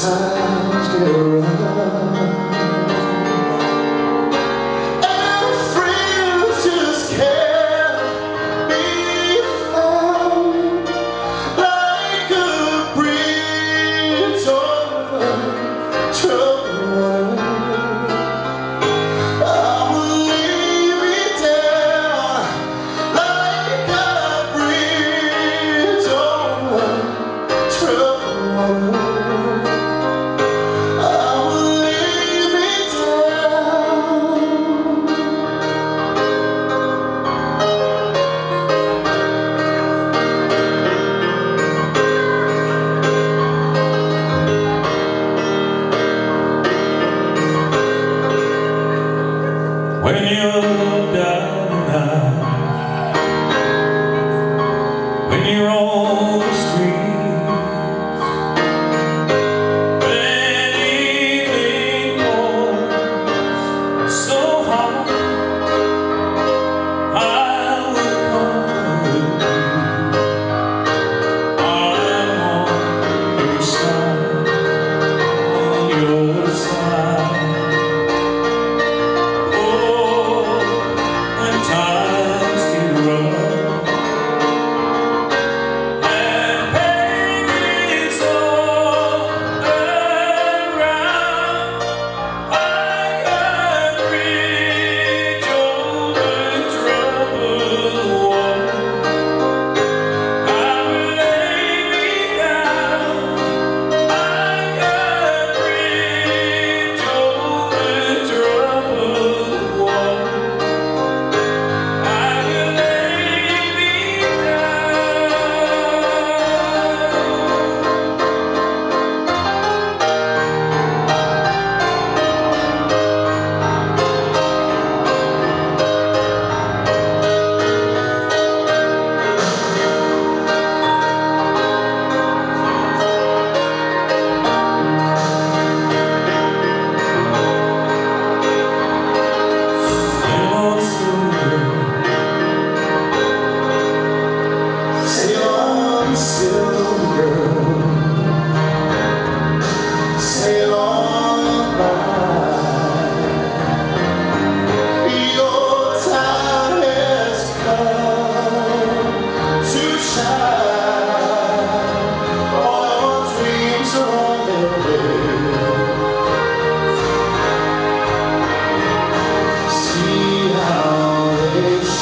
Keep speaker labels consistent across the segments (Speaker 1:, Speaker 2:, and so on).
Speaker 1: time still runs. And just can't be found like a bridge over
Speaker 2: when you die.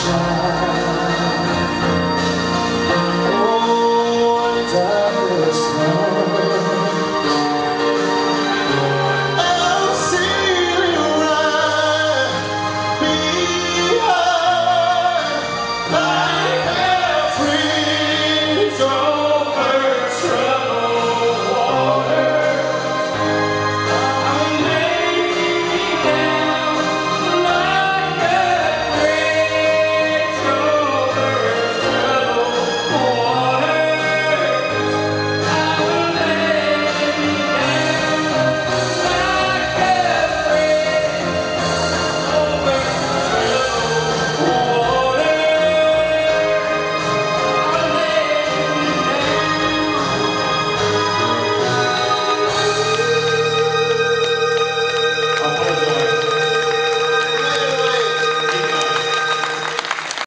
Speaker 2: shine.